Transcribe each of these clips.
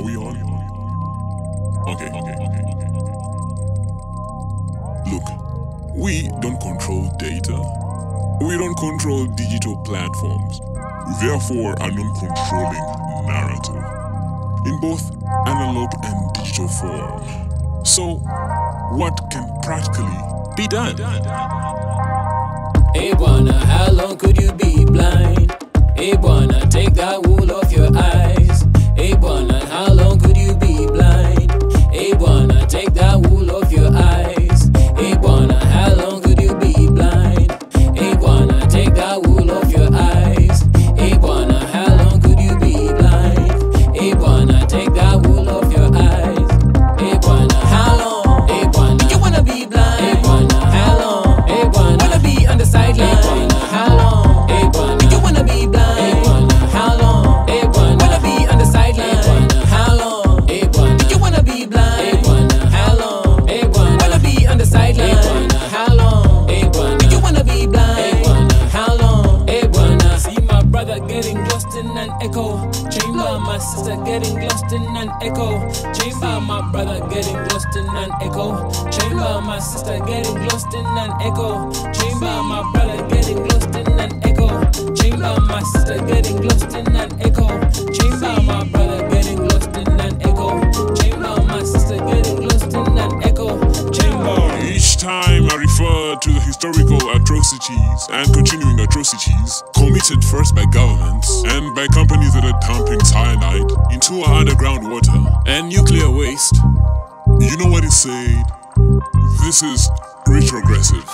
Are we on? Okay, okay, okay, okay. Look, we don't control data. We don't control digital platforms. Therefore, are not controlling narrative in both analog and digital form. So, what can practically be done? Hey, Bwana, how long could you be blind? Hey, Bwana, take that wool off your eyes. Hey, Bwana, chamber, my sister getting lost in an echo. Chamber, my brother getting lost in an echo. Chamber, my sister getting lost in an echo. Chamber, my brother getting lost in an echo. Chamber, my sister getting lost in an echo. Chamber, my brother getting lost in an echo. Chamber, my sister getting lost in an echo. Chamber. Each time I refer to the historical atrocities and continuing atrocities committed first by governments and by companies that are dumping cyanide into our underground water and nuclear waste, you know what is said? This is retrogressive.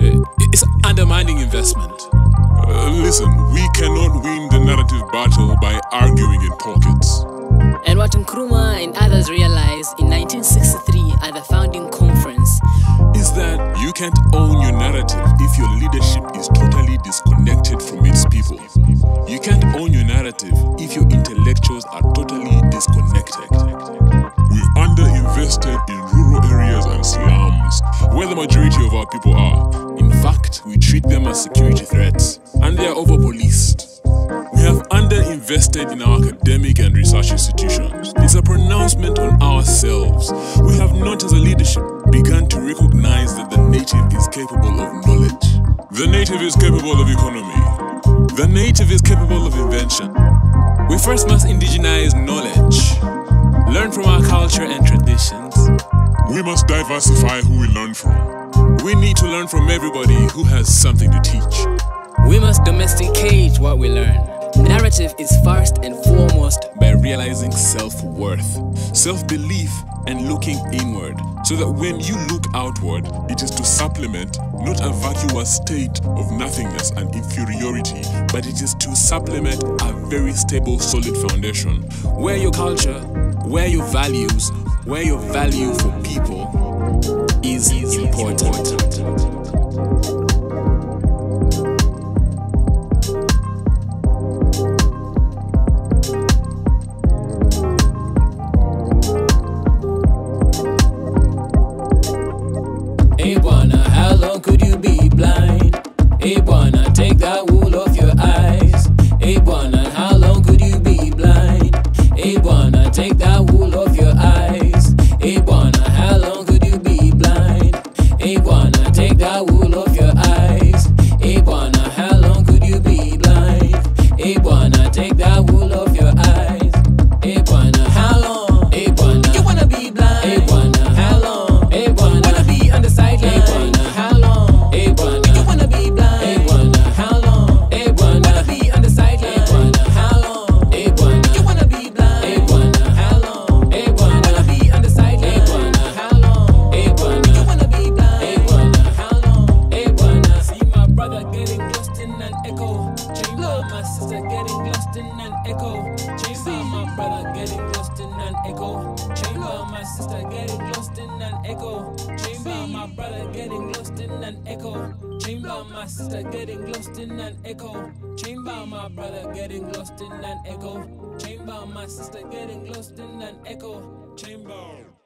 Uh, It's undermining investment. Uh, listen, we cannot win the narrative battle by arguing in pockets. And what Nkrumah and others realized in 1963 at the founding conference is that you can't own your narrative if your leadership is totally disconnected from its people. You can't own your narrative if your intellectuals are totally disconnected. We've underinvested in rural areas and slums, where the majority of our people are. In fact, we treat them as security threats, and they are over policed. We have underinvested in our academic and research institutions. It's a pronouncement on ourselves. We have not, as a leadership, capable of knowledge. The native is capable of economy. The native is capable of invention. We first must indigenize knowledge, learn from our culture and traditions. We must diversify who we learn from. We need to learn from everybody who has something to teach. We must domesticate what we learn. Narrative is first and foremost by realizing self worth, self belief, and looking inward. So that when you look outward, it is to supplement not a vacuous state of nothingness and inferiority, but it is to supplement a very stable, solid foundation where your culture, where your values, where your value for people is important. Lost in an echo. Chamber, my brother getting lost in an echo. Chamber, my sister getting lost in an echo. Chamber, my brother getting lost in an echo. Chamber, my sister getting lost in an echo. Chamber, my brother getting lost in an echo. Chamber, my sister getting lost in an echo. Chamber.